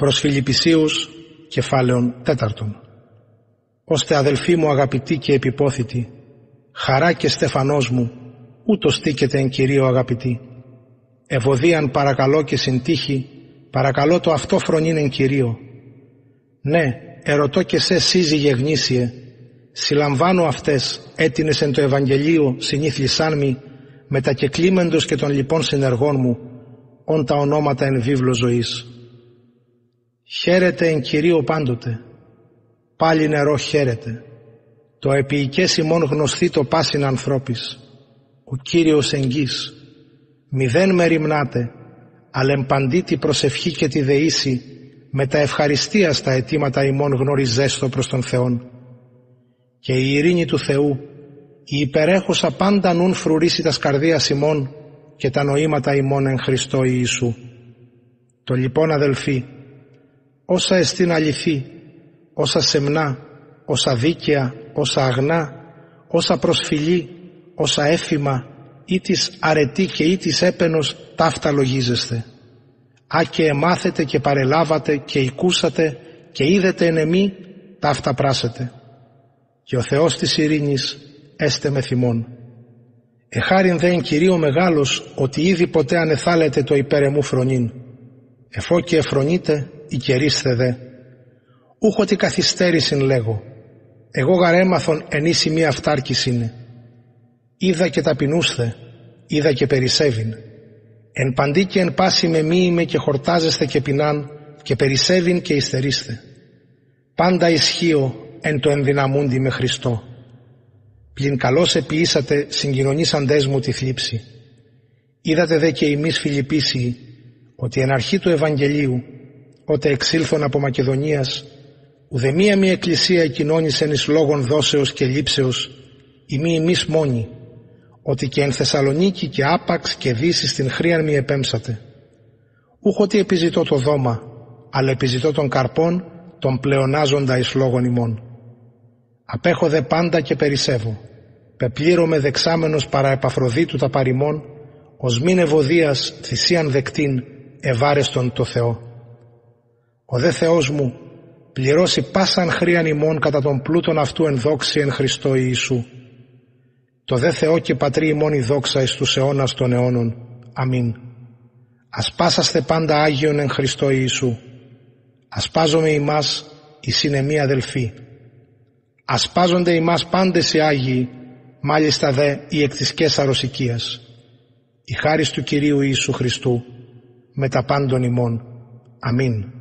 Προς Φιλιππισίους, κεφάλαιον τέταρτον. Ώστε αδελφοί μου αγαπητοί και επιπόθητοι, χαρά και στεφανός μου, ούτως στήκεται εν Κυρίω αγαπητοί. Ευωδίαν παρακαλώ και συντύχη, παρακαλώ το αυτό φρονήν εν Κυρίω. Ναι, ερωτώ και σε σύζυγε γνήσιε, συλλαμβάνω αυτές έτεινες εν το Ευαγγελίο συνήθλισάν μη, με τα κεκλείμεντος και των λοιπών συνεργών μου, όν τα ονόματα εν βίβλο ζωής. Χαίρετε εν Κυρίω πάντοτε, πάλι νερό χαίρετε. Το επίοικες ημών γνωστή το πάσιν ανθρώπης. Ο Κύριος εγγύς. Μηδέν με ρημνάτε, αλλά εμπαντή τη προσευχή και τη δεήση με τα ευχαριστία στα αιτήματα ημών γνωριζέστο προς τον Θεόν. Και η ειρήνη του Θεού, η υπερέχουσα πάντα νουν φρουρήσει τας σκαρδία ημών και τα νοήματα ημών εν Χριστώ Ιησού. Το λοιπόν αδελφοί, όσα εστίν αληθή, όσα σεμνά, όσα δίκαια, όσα αγνά, όσα προσφυλή, όσα έφημα, ή της αρετή και ή της έπαινος ταύτα λογίζεστε. Α και εμάθετε και παρελάβατε και οικούσατε και είδετε εν εμή ταύτα πράσετε. Και ο Θεός της ειρήνης έστε με θυμών. Εχάριν δε εν Κυρίω μεγάλος ότι ήδη ποτέ ανεθάλετε το υπέρεμού φρονήν. Εφό και εφρονείτε η κερίστε δε. Ούχ ότι καθυστέρησιν λέγω. Εγώ γαρέμαθον εν ίση μία αυτάρκης είναι. Είδα και ταπεινούσθε, είδα και περισσεύειν. Εν παντή και εν πάση με μη είμαι και χορτάζεστε και πεινάν και περισσεύειν και υστερίστε. Πάντα ισχύω εν το ενδυναμούντι με Χριστό. Πλην καλώς επιήσατε συγκοινωνήσαντές μου τη θλίψη. Είδατε δε και εμείς Φιλιππίσιοι ότι εν αρχή του Ευαγγελίου ότε εξήλθον από Μακεδονίας ουδεμία μη εκκλησία κοινώνησεν εις λόγων δόσεως και λήψεως ή μη εμείς μόνοι ότι και εν Θεσσαλονίκη και άπαξ και δύση στην χρίαν μη επέμψατε. Ούχ ότι επιζητώ το δώμα, αλλά επιζητώ των καρπών τον πλεονάζοντα εις λόγων ημών. Απέχω δε πάντα και περισσεύω. Πεπλήρωμαι δεξάμενος παρά επαφροδίτου τα παρημών, ως μην ευωδίας θυσίαν δεκτήν ευάρεστον το Θεό. Ο δε Θεός μου πληρώσει πάσαν χρίαν ημών κατά τον πλούτον αυτού εν δόξη εν Χριστώ Ιησού. Το δε Θεό και Πατρί ημών η δόξα εις τους αιώνας των αιώνων. Αμήν. Ασπάσαστε πάντα Άγιον εν Χριστώ Ιησού. Ασπάζομαι ημάς η συνεμία αδελφοί. Ασπάζονται ημάς πάντες οι Άγιοι, μάλιστα δε οι εκ της Κέσαρος οικίας. Η χάρις του Κυρίου Ιησού Χριστού με τα πάντων ημών. Αμήν.